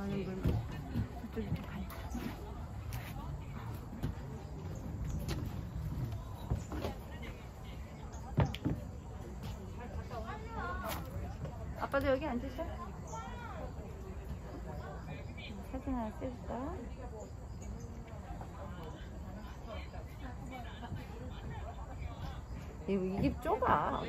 많은 물 저쪽이 좀 가요. 아빠도 여기 앉으셔. 사진 하나 찍을까? 이거 이게 좁아.